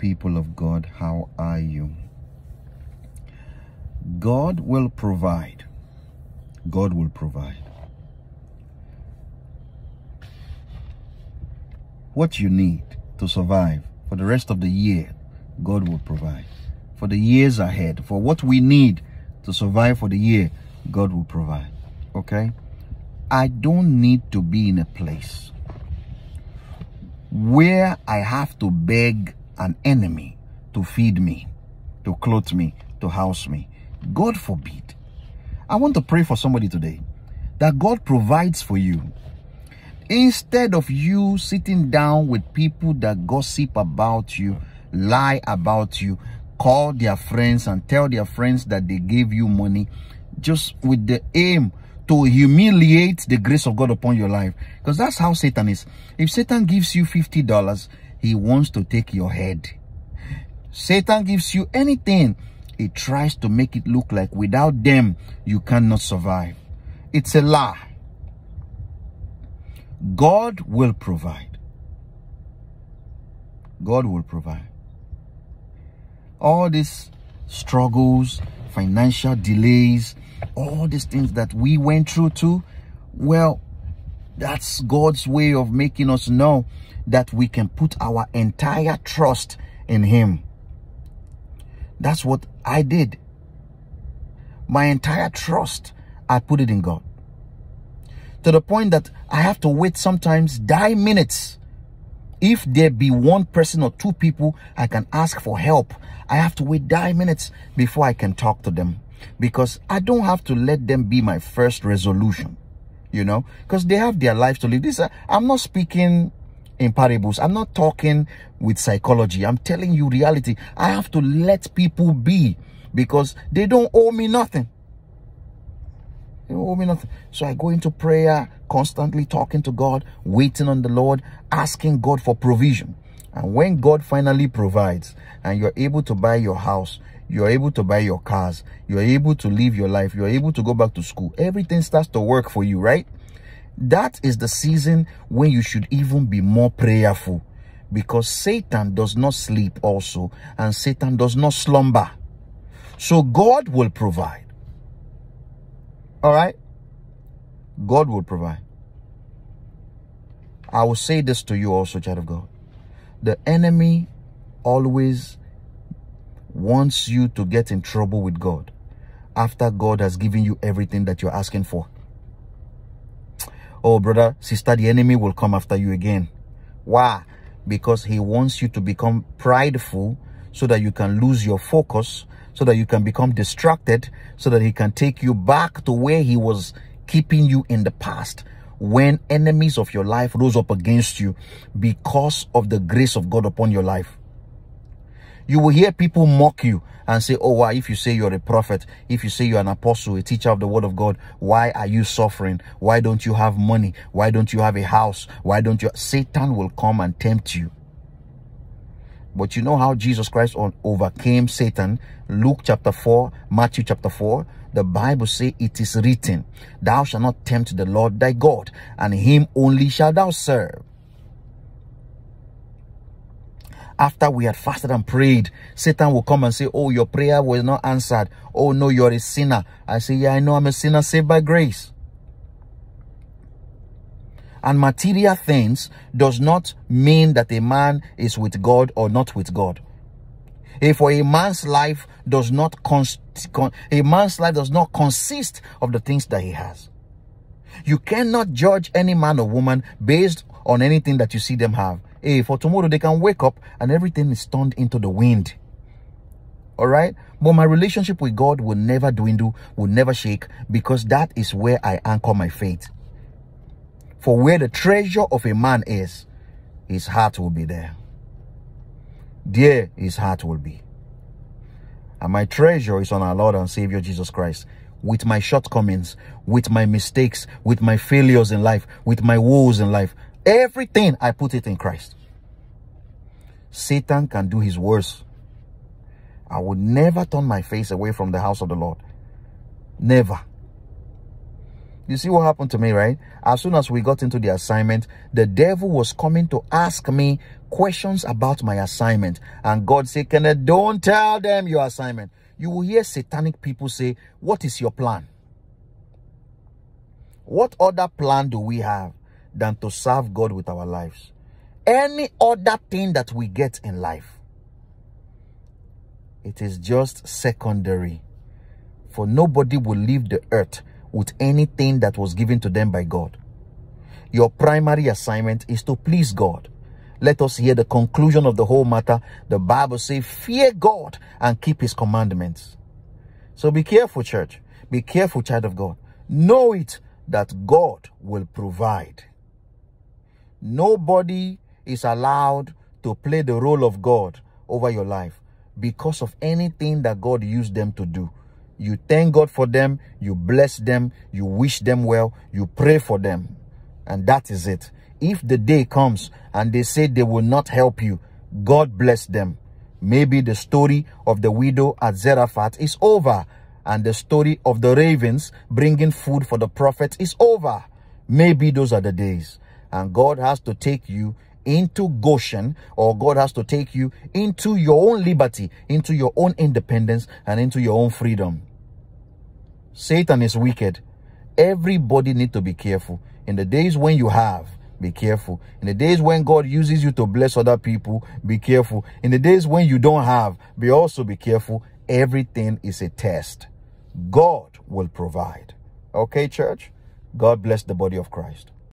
people of God. How are you? God will provide. God will provide. What you need to survive for the rest of the year, God will provide. For the years ahead, for what we need to survive for the year, God will provide. Okay? I don't need to be in a place where I have to beg an enemy to feed me, to clothe me, to house me. God forbid. I want to pray for somebody today that God provides for you. Instead of you sitting down with people that gossip about you, lie about you, call their friends and tell their friends that they gave you money just with the aim to humiliate the grace of God upon your life. Because that's how Satan is. If Satan gives you $50, he wants to take your head. Satan gives you anything, he tries to make it look like without them, you cannot survive. It's a lie. God will provide. God will provide. All these struggles, financial delays, all these things that we went through too, well, that's God's way of making us know that we can put our entire trust in Him. That's what I did. My entire trust, I put it in God. To the point that I have to wait sometimes die minutes. If there be one person or two people I can ask for help, I have to wait die minutes before I can talk to them. Because I don't have to let them be my first resolution. You know, because they have their lives to live. This, uh, I'm not speaking in parables. I'm not talking with psychology. I'm telling you reality. I have to let people be because they don't owe me nothing. They don't owe me nothing. So I go into prayer, constantly talking to God, waiting on the Lord, asking God for provision. And when God finally provides and you're able to buy your house, you're able to buy your cars, you're able to live your life, you're able to go back to school, everything starts to work for you, right? That is the season when you should even be more prayerful because Satan does not sleep also and Satan does not slumber. So God will provide. All right? God will provide. I will say this to you also, child of God. The enemy always wants you to get in trouble with God after God has given you everything that you're asking for. Oh, brother, sister, the enemy will come after you again. Why? Because he wants you to become prideful so that you can lose your focus, so that you can become distracted, so that he can take you back to where he was keeping you in the past when enemies of your life rose up against you because of the grace of God upon your life. You will hear people mock you and say, oh, why, if you say you're a prophet, if you say you're an apostle, a teacher of the word of God, why are you suffering? Why don't you have money? Why don't you have a house? Why don't you? Satan will come and tempt you. But you know how Jesus Christ overcame Satan? Luke chapter 4, Matthew chapter 4. The Bible say it is written, thou shalt not tempt the Lord thy God, and him only shalt thou serve. after we had fasted and prayed, Satan will come and say, oh, your prayer was not answered. Oh, no, you're a sinner. I say, yeah, I know I'm a sinner saved by grace. And material things does not mean that a man is with God or not with God. For a man's life does not a man's life does not consist of the things that he has. You cannot judge any man or woman based on anything that you see them have hey, for tomorrow they can wake up and everything is turned into the wind. All right. But my relationship with God will never dwindle, will never shake, because that is where I anchor my faith. For where the treasure of a man is, his heart will be there. There his heart will be. And my treasure is on our Lord and Savior Jesus Christ. With my shortcomings, with my mistakes, with my failures in life, with my woes in life, Everything, I put it in Christ. Satan can do his worst. I will never turn my face away from the house of the Lord. Never. You see what happened to me, right? As soon as we got into the assignment, the devil was coming to ask me questions about my assignment. And God said, Kenneth, don't tell them your assignment. You will hear satanic people say, what is your plan? What other plan do we have than to serve God with our lives? Any other thing that we get in life, it is just secondary. For nobody will leave the earth with anything that was given to them by God. Your primary assignment is to please God. Let us hear the conclusion of the whole matter. The Bible says, fear God and keep his commandments. So be careful, church. Be careful, child of God. Know it that God will provide. Nobody is allowed to play the role of God over your life because of anything that God used them to do. You thank God for them, you bless them, you wish them well, you pray for them. And that is it. If the day comes and they say they will not help you, God bless them. Maybe the story of the widow at Zarephath is over and the story of the ravens bringing food for the prophet is over. Maybe those are the days. And God has to take you into Goshen or God has to take you into your own liberty, into your own independence and into your own freedom. Satan is wicked. Everybody need to be careful. In the days when you have, be careful. In the days when God uses you to bless other people, be careful. In the days when you don't have, be also be careful. Everything is a test. God will provide. Okay, church? God bless the body of Christ.